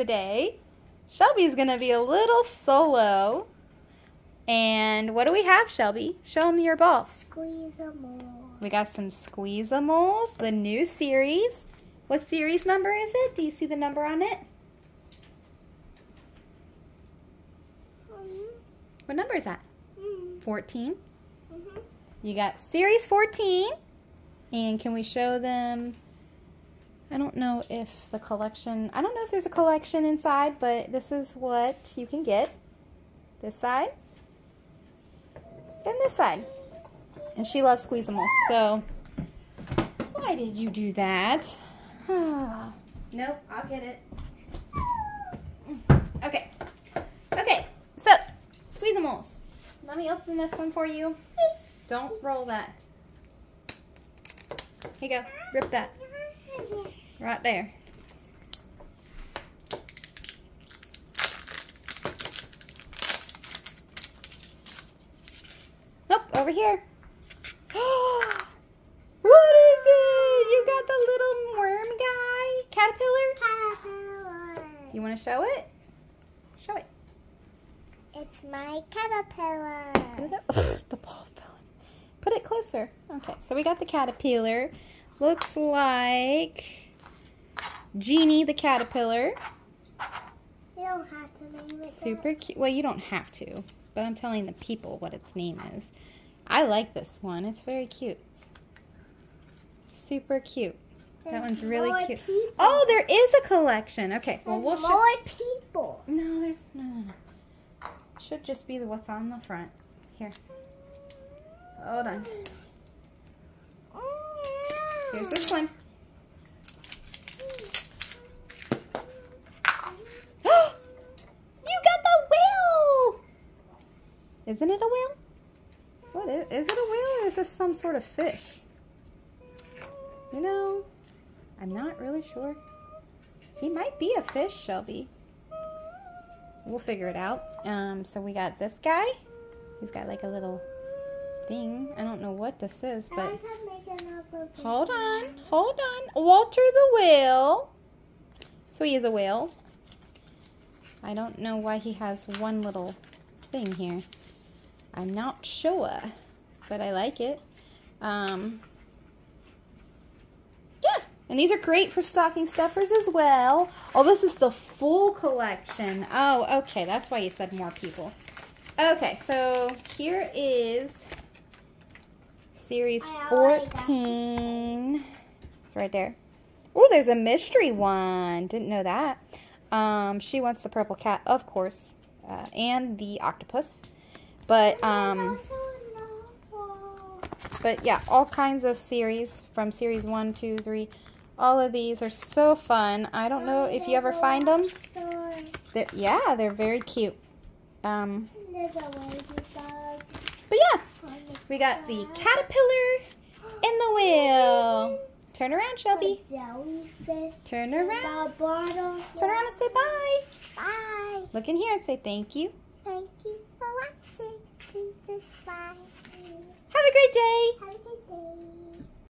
today. Shelby's going to be a little solo. And what do we have, Shelby? Show them your ball. Surprizamal. We got some Surprizamals, the new series. What series number is it? Do you see the number on it? Mm-hmm. What number is that? Mm-hmm. 14. Mm-hmm. You got series 14. And can we show them? I don't know if the collection, I don't know if there's a collection inside, but this is what you can get. This side and this side. And she loves Surprizamal. So, why did you do that? nope, I'll get it. Okay. Okay, so, Surprizamals. Let me open this one for you. Don't roll that. Here you go. Rip that. Right there. Nope, over here. what is it? You got the little worm guy? Caterpillar? Caterpillar. You want to show it? Show it. It's my caterpillar. It the ball fell. in. Put it closer. Okay, so we got the caterpillar. Looks like Jeannie the caterpillar. You don't have to name it. Super cute. Well, you don't have to, but I'm telling the people what its name is. I like this one. It's very cute. Super cute. That one's really cute. People. Oh, there is a collection. Okay, well There's we'll show. more people. No, there's no, no, no. Should just be the what's on the front. Here. Hold on. Mm. Here's this one. you got the whale! Isn't it a whale? What is, is it a whale or is this some sort of fish? You know, I'm not really sure. He might be a fish, Shelby. We'll figure it out. Um, so we got this guy. He's got like a little thing. I don't know what this is, but I can make another hold on, hold on. Walter the whale. So he is a whale. I don't know why he has one little thing here. I'm not sure, but I like it. Um, yeah, and these are great for stocking stuffers as well. Oh, this is the full collection. Oh, okay, that's why you said more people. Okay, so here is series I already got 14. Right there. Oh, there's a mystery one. Didn't know that. Um, she wants the purple cat, of course, uh, and the octopus. But um, but yeah, all kinds of series from series one, two, three. All of these are so fun. I don't know if you ever find them. They're, yeah, they're very cute. Um, There's a ladybug. but yeah, we got the caterpillar and the whale. Turn around, Shelby. Turn around. Turn around and say bye. Bye. Look in here and say thank you. Thank you for watching. Princess Bye. Have a great day. Have a good day.